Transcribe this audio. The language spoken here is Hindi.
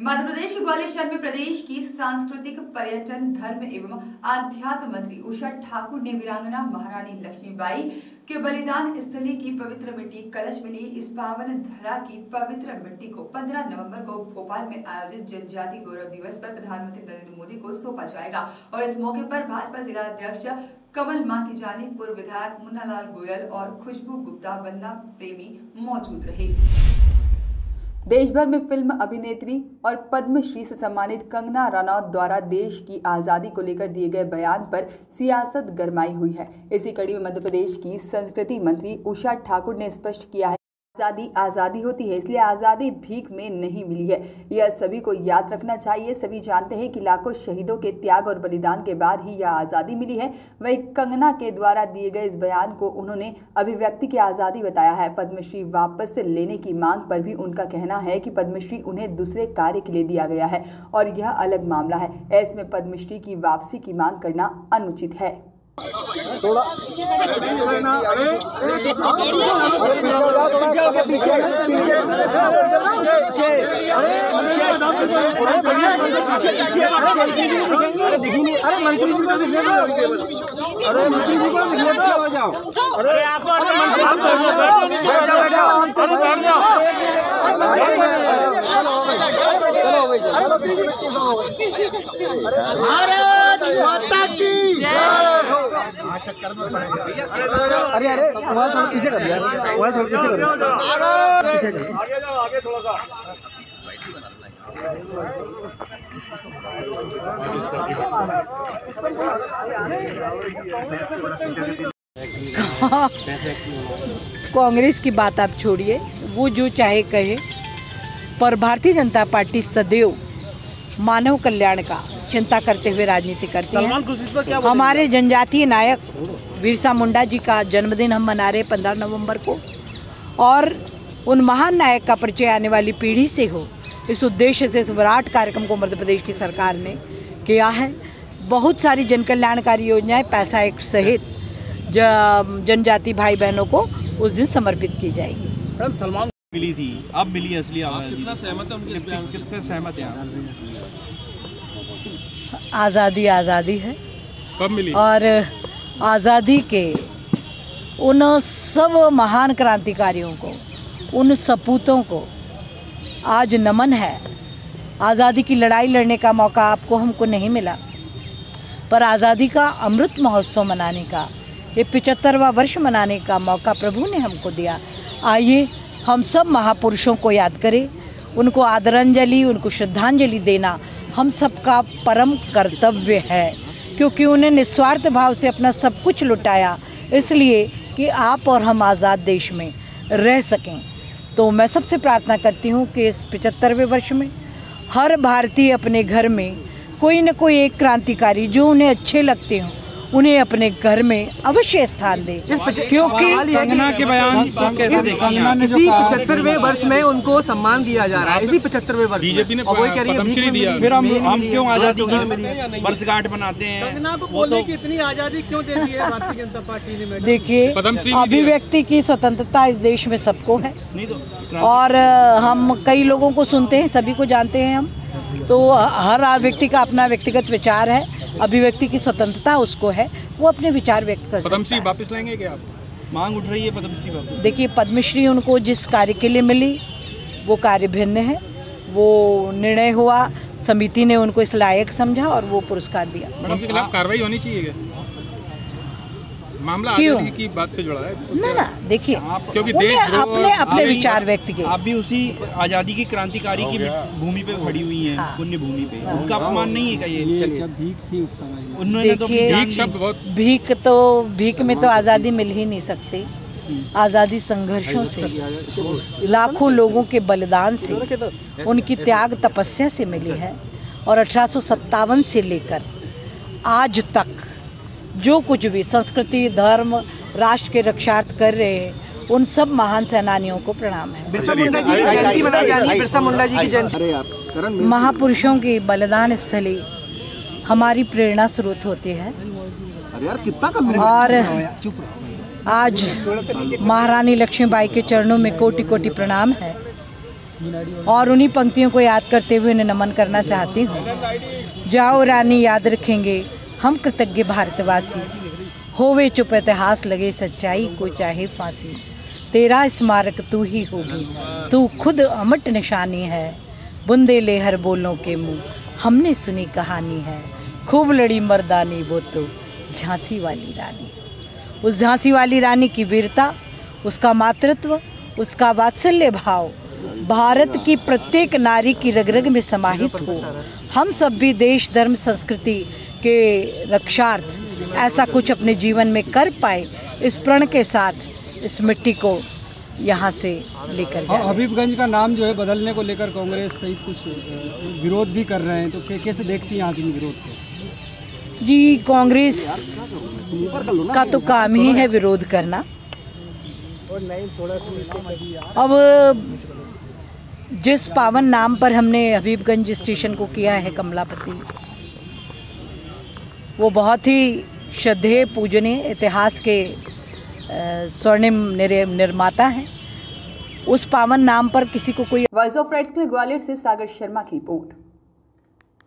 मध्य प्रदेश के ग्वालियर शहर में प्रदेश की सांस्कृतिक पर्यटन, धर्म एवं आध्यात्म मंत्री उषा ठाकुर ने वीरांगना महारानी लक्ष्मीबाई के बलिदान स्थली की पवित्र मिट्टी, कलश में ली इस पावन धरा की पवित्र मिट्टी को 15 नवंबर को भोपाल में आयोजित जनजाति गौरव दिवस पर प्रधानमंत्री नरेंद्र मोदी को सौंपा जाएगा। और इस मौके पर भाजपा जिला अध्यक्ष कमल माँ की जानी, पूर्व विधायक मुन्नालाल गोयल और खुशबू गुप्ता वंदना प्रेमी मौजूद रहे। देश भर में फ़िल्म अभिनेत्री और पद्मश्री से सम्मानित कंगना रनौत द्वारा देश की आज़ादी को लेकर दिए गए बयान पर सियासत गरमाई हुई है। इसी कड़ी में मध्य प्रदेश की संस्कृति मंत्री उषा ठाकुर ने स्पष्ट किया है आज़ादी आज़ादी होती है, इसलिए आज़ादी भीख में नहीं मिली है। यह सभी को याद रखना चाहिए। सभी जानते हैं कि लाखों शहीदों के त्याग और बलिदान के बाद ही यह आज़ादी मिली है। वही कंगना के द्वारा दिए गए इस बयान को उन्होंने अभिव्यक्ति की आज़ादी बताया है। पद्मश्री वापस लेने की मांग पर भी उनका कहना है कि पद्मश्री उन्हें दूसरे कार्य के लिए दिया गया है और यह अलग मामला है। ऐसे में पद्मश्री की वापसी की मांग करना अनुचित है। थोड़ा अरे पीछे हो जाओ थोड़ा पीछे पीछे अरे मंत्री जी को अरे मंत्री जी को हो जाओ अरे आप भारत माता की अरे अरे वहाँ थोड़ा पीछे कर वहाँ थोड़ा पीछे कर दिया पीछे कर कांग्रेस की बात आप छोड़िए, वो जो चाहे कहे, पर भारतीय जनता पार्टी सदैव मानव कल्याण का चिंता करते हुए राजनीति करती है। हमारे जनजातीय नायक बिरसा मुंडा जी का जन्मदिन हम मना रहे पंद्रह नवंबर को। और उन महान नायक का परिचय आने वाली पीढ़ी से हो इस उद्देश्य से इस विराट कार्यक्रम को मध्य प्रदेश की सरकार ने किया है। बहुत सारी जनकल्याणकारी योजनाएँ पैसा एक सहित जनजाति भाई बहनों को उस दिन समर्पित की जाएगी। मैडम सलमान मिली थी। अब मिली असली आवाज़। कितना सहमत है कितने सहमत हैं आज़ादी आज़ादी है। कब मिली? और आज़ादी के उन सब महान क्रांतिकारियों को उन सपूतों को आज नमन है। आज़ादी की लड़ाई लड़ने का मौका आपको हमको नहीं मिला। पर आज़ादी का अमृत महोत्सव मनाने का ये पिचहत्तरवा वर्ष मनाने का मौका प्रभु ने हमको दिया। आइए हम सब महापुरुषों को याद करें उनको आदरांजलि उनको श्रद्धांजलि देना हम सबका परम कर्तव्य है, क्योंकि उन्हें निस्वार्थ भाव से अपना सब कुछ लुटाया, इसलिए कि आप और हम आज़ाद देश में रह सकें। तो मैं सबसे प्रार्थना करती हूँ कि इस पचहत्तरवें वर्ष में हर भारतीय अपने घर में कोई न कोई एक क्रांतिकारी जो उन्हें अच्छे लगते हों उन्हें अपने घर में अवश्य स्थान दे। क्योंकि कंगना के बयान कैसे? इसी पचहत्तरवे वर्ष में उनको सम्मान दिया जा रहा है। इसी पचहत्तरवे वर्ष बीजेपी ने वही कह रही है, पद्मश्री दिया। फिर हम हम क्यों आज़ादी की वर्षगांठ बनाते हैं? वो तो इतनी आज़ादी क्यों दे दी है? भारतीय जनता पार्टी ने देखिए। अभिव्यक्ति की स्वतंत्रता इस देश में सबको है। तो और हम कई लोगों को सुनते हैं सभी को जानते हैं हम। तो हर व्यक्ति का अपना व्यक्तिगत विचार है। अभिव्यक्ति की स्वतंत्रता उसको है वो अपने विचार व्यक्त कर सकता हैं है। वापस लेंगे क्या आप? मांग उठ रही है पद्मश्री वापस। देखिए पद्मश्री उनको जिस कार्य के लिए मिली वो कार्य भिन्न है वो निर्णय हुआ समिति ने उनको इस लायक समझा और वो पुरस्कार दिया। उनके खिलाफ कार्रवाई होनी चाहिए मामला क्यों? की बात से जुड़ा है। तो ना ना देखिए क्योंकि अपने अपने विचार व्यक्त किए। आप भी उसी आज़ादी की क्रांतिकारी की भूमि पे खड़ी हुई हैं हाँ। पुण्य भूमि पे उनका अपमान नहीं है क्या ये? भीख थी उस समय उन्होंने तो देखिए- भीख तो भीख में तो आज़ादी मिल ही नहीं सकती। आज़ादी संघर्षों से लाखों लोगों के बलिदान से उनकी त्याग तपस्या से मिली है। और अठारह सौ सत्तावन से लेकर आज तक जो कुछ भी संस्कृति धर्म राष्ट्र के रक्षार्थ कर रहे हैं उन सब महान सेनानियों को प्रणाम है। बिरसा मुंडा जी की जयंती मनाई जा रही है बिरसा मुंडा जी की जयंती। महापुरुषों की बलिदान स्थली हमारी प्रेरणा स्रोत होती है। और आज महारानी लक्ष्मीबाई के चरणों में कोटि कोटि प्रणाम है। और उन्हीं पंक्तियों को याद करते हुए उन्हें नमन करना चाहती हूँ। जाओ रानी याद रखेंगे। हम कृतज्ञ भारतवासी। होवे चुप इतिहास लगे सच्चाई को चाहे फांसी। तेरा स्मारक तू ही होगी। तू खुद अमट निशानी है। बुंदे ले हर बोलों के मुँह। हमने सुनी कहानी है। खूब लड़ी मर्दानी वो तो झांसी वाली रानी। उस झांसी वाली रानी की वीरता, उसका मातृत्व, उसका वात्सल्य भाव, भारत की प्रत्येक नारी की रग रग में समाहित हो। हम सब भी देश, धर्म, संस्कृति के रक्षार्थ ऐसा कुछ अपने जीवन में कर पाए इस प्रण के साथ इस मिट्टी को यहाँ से लेकर हाँ, हबीबगंज का नाम जो है बदलने को लेकर कांग्रेस सहित कुछ विरोध भी कर रहे हैं तो कैसे देखती हैं आप इन विरोध को? जी कांग्रेस का तो काम ही है विरोध करना। अब जिस पावन नाम पर हमने हबीबगंज स्टेशन को किया है कमलापति वो बहुत ही श्रद्धेय, पूजनीय इतिहास के स्वर्णिम निर- निर्माता हैं। उस पावन नाम पर किसी को कोई वॉइस ऑफ़ राइट्स के ग्वालियर से सागर शर्मा की रिपोर्ट।